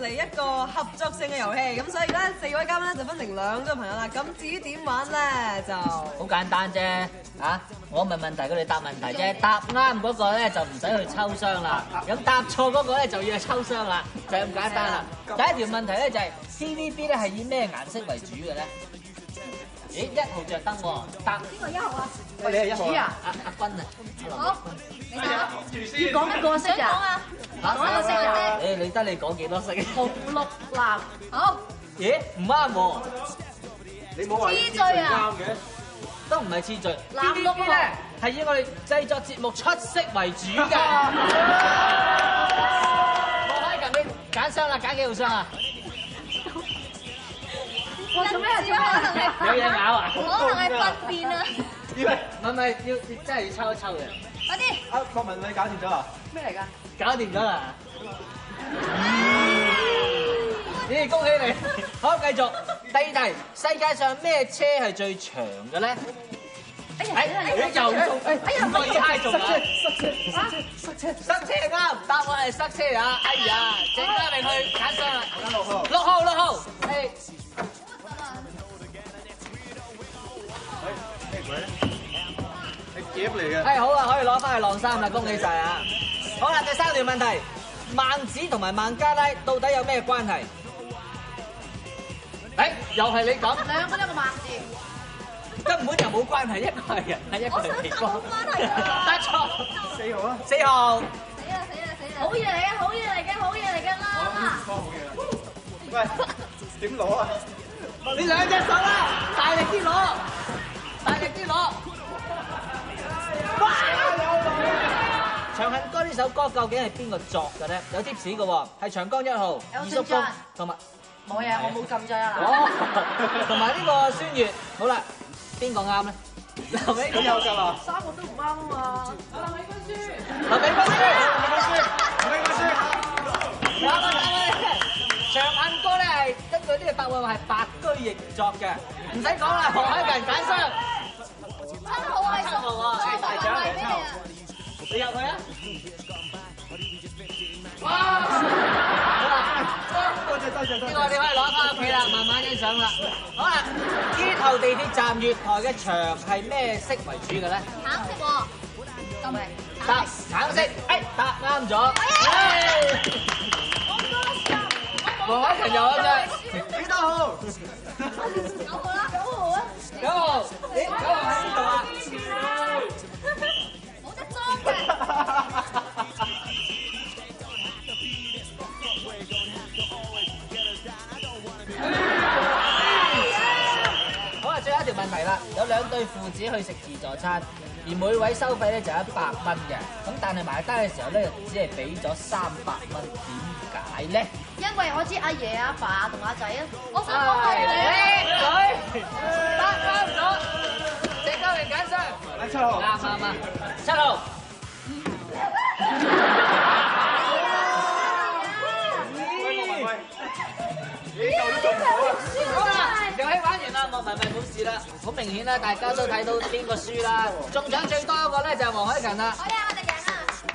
嚟一個合作性嘅遊戲，咁所以咧四位嘉賓咧就分成兩組朋友啦。咁至於點玩咧，就好簡單啫，啊！我問問題，佢哋答問題啫。答啱嗰個咧就唔使去抽箱啦，咁答錯嗰個咧就要去抽箱啦，就係咁簡單啦。第一條問題咧就係 TVB 咧係以咩顏色為主嘅咧？咦，一號着燈喎，答邊個一號啊？喂，你係一號啊？阿阿君啊，好，你答。要講一個色啊？嚇講一個色啊？誒，你得你講幾多色？紅綠藍。好，咦，唔啱喎，你冇話黐序啊啱嘅。都唔係次序。藍綠係以我哋製作節目出色為主嘅。我可以撳你揀箱啦，揀幾號箱啊？我做咩啊？做咩可能係有嘢咬啊？可能係糞便啊！唔係唔係，要要真係要抽一抽嘅。快啲！阿郭文你搞掂咗啊？咩嚟㗎？搞掂咗啦！咦，恭喜你！好，繼續。第二題，世界上咩車係最長嘅咧？哎呀！哎，又中，哎呀，可以猜中啊！塞車，塞車，塞車啱，答案係塞車啊！哎呀，鄭嘉明去揀箱啦。揀六號。六號，六號，係夾嚟嘅。係好啊，可以攞翻去晾衫啦，恭喜晒啊！好啦，第三條問題，孟子同埋孟加拉到底有咩關係？誒，又係你講。兩個一個孟字。根本就冇關係，一個係人，係一個係地方。關係啊得錯，四號啊！四號。死啦死啦死啦！好嘢嚟嘅，好嘢嚟嘅，好嘢嚟嘅啦！好嘢啦。喂，點攞啊？你兩隻手啦，大力啲攞，首歌究竟係邊個作嘅咧？有 tips 嘅喎，係長江一號、二叔公同埋冇嘢，我冇撳掣啊哦，同埋呢個孫悦。好啦，邊個啱咧？劉美咁有㗎啦。三個都唔啱啊嘛！劉美君輸，劉美君輸，唔係我輸。有啊有啊！長恨歌咧係根據呢個答案話係白居易作嘅，唔使講啦，何海人揀箱。七號係七號啊七號係俾你啊！你入去啊！哇！好啦，多謝多謝多謝。呢個你可以攞翻屋企啦，慢慢欣賞啦。好啦，呢頭地鐵站月台嘅牆係咩色為主嘅咧？橙色喎，咁咪答橙色，哎答啱咗。黃海芹又一隻，幾多號？九號啦，九號啊！九號，咦九號喺邊度啊？兩對父子去食自助餐，而每位收費咧就一百蚊嘅，咁但係埋單嘅時候咧，就只係俾咗三百蚊，點解咧？因為我知阿爺、阿爸同阿仔啊，我想講係係靚女，答啱咗，鄭嘉穎揀箱，喺七號。啱啱啊，七號。系咪，冇事啦，好明显啦，大家都睇到边个输啦，中奖最多嗰个咧就系黄海芹啦。我呀